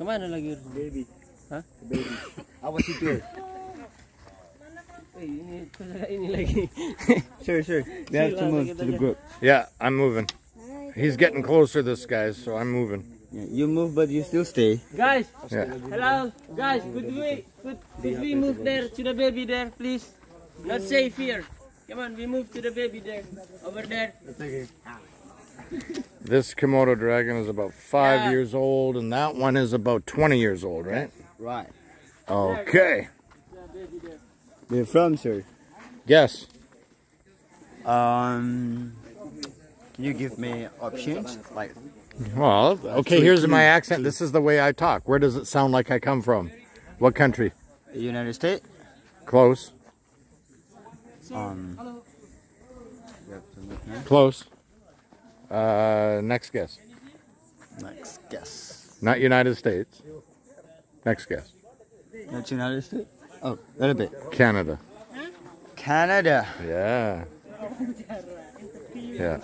Kemana lagi? Baby. Hah? Baby. Awas itu. Eh, ini ini lagi. Sure, sure. We have to move to the group. Yeah, I'm moving. He's getting closer, this guy, so I'm moving. Yeah, you move, but you still stay. Guys, Yeah. hello, guys. Could we could, could we move there to the baby there, please? Not safe here. Come on, we move to the baby there, over there. This Komodo dragon is about five Yeah. years old, and that one is about 20 years old, right? Right. Okay. Where you from, sir? Guess. Um, can you give me options? Like, Well, okay, here's my accent. This is the way I talk. Where does it sound like I come from? What country? United States? Close. Um, you have to look, huh? Close. Uh, next guess. next guess. Not United States. Next guess. Not United States? Oh, a little bit. Canada. Canada. Yeah. Yeah.